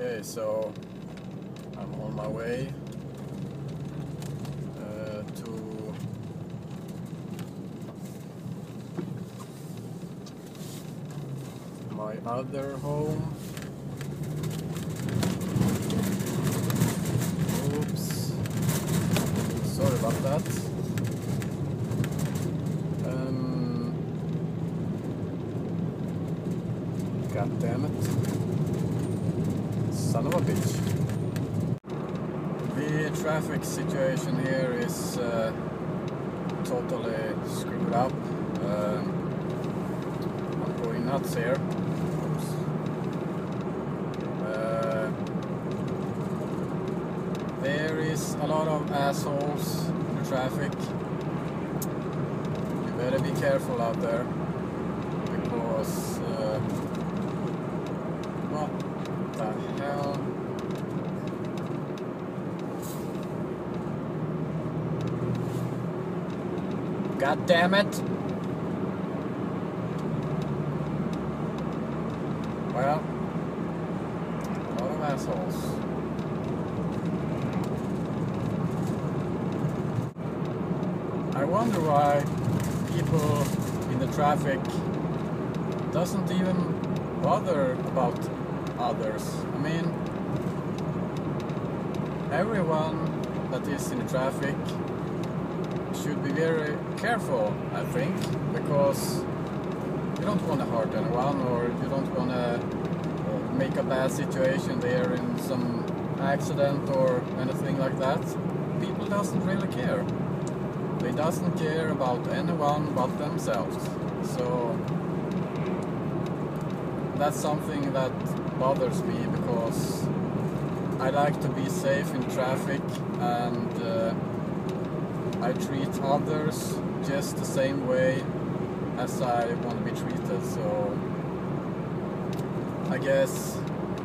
Okay, so I'm on my way uh, to my other home. Oops. Sorry about that. Um, God damn it. Son of a bitch. The traffic situation here is uh, totally screwed up. Um, I'm going nuts here. Uh, there is a lot of assholes in the traffic. You better be careful out there because uh, what the hell? God damn it! Well, a lot of assholes. I wonder why people in the traffic doesn't even bother about others. I mean, everyone that is in the traffic should be very careful, I think, because you don't want to hurt anyone or you don't want to make a bad situation there in some accident or anything like that. People doesn't really care. They doesn't care about anyone but themselves. So that's something that bothers me because I like to be safe in traffic and uh, I treat others just the same way as I want to be treated. So I guess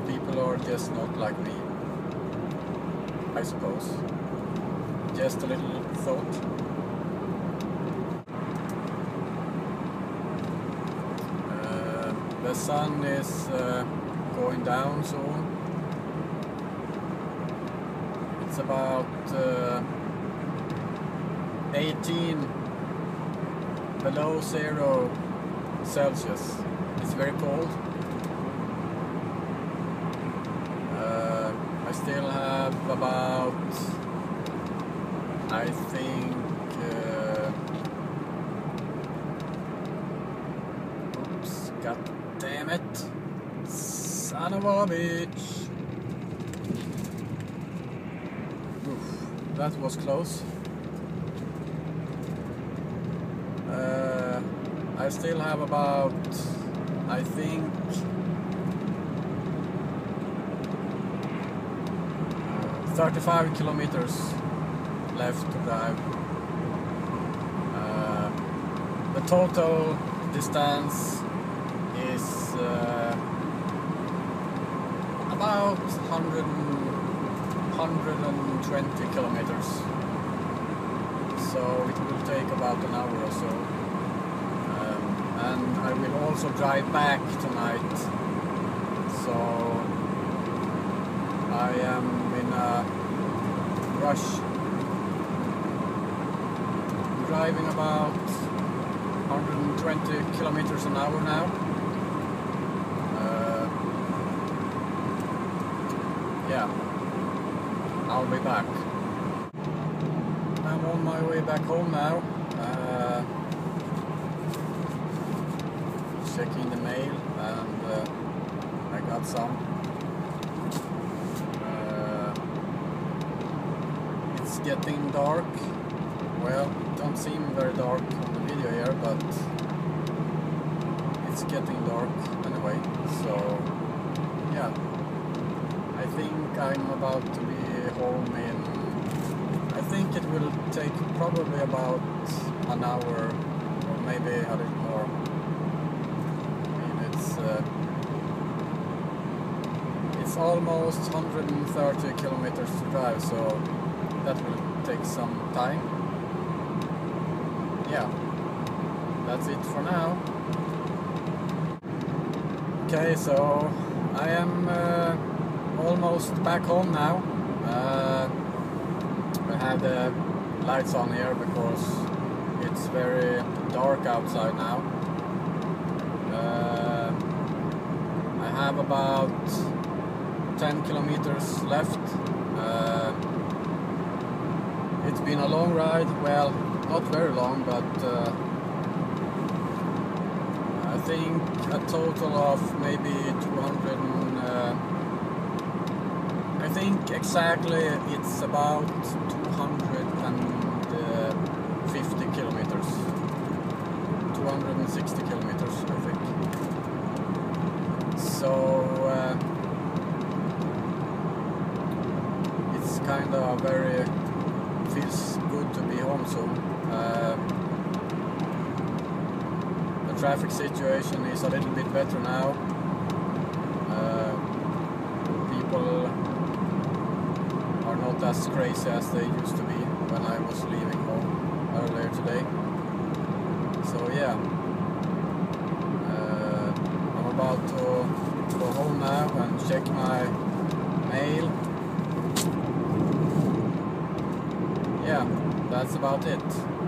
people are just not like me. I suppose. Just a little thought. Uh, the sun is uh, going down soon. It's about uh, 18 below zero Celsius. It's very cold. Uh, I still have about, I think, uh, oops, god damn it, son of a bitch. Oof, that was close. Uh, I still have about, I think, uh, 35 kilometers left to drive. Uh, the total distance is uh, about 100, 120 kilometers so it will take about an hour or so. Um, and I will also drive back tonight, so I am in a rush. Driving about 120 kilometers an hour now. Uh, yeah, I'll be back. My way back home now. Uh, checking the mail and uh, I got some. Uh, it's getting dark. Well, it don't seem very dark on the video here, but it's getting dark anyway. So, yeah. I think I'm about to be home in think it will take probably about an hour or maybe a little more. I mean, it's uh, it's almost 130 kilometers to drive, so that will take some time. Yeah, that's it for now. Okay, so I am uh, almost back home now. Uh, I have the lights on here because it's very dark outside now. Uh, I have about 10 kilometers left. Uh, it's been a long ride, well, not very long, but uh, I think a total of maybe 200 and, uh, I think exactly it's about 250 kilometers. 260 kilometers I think. So uh, it's kind of very feels good to be home soon. Uh, the traffic situation is a little bit better now uh, people are not as crazy as they used to be when I was leaving home earlier today. So yeah, uh, I'm about to go home now and check my mail. Yeah, that's about it.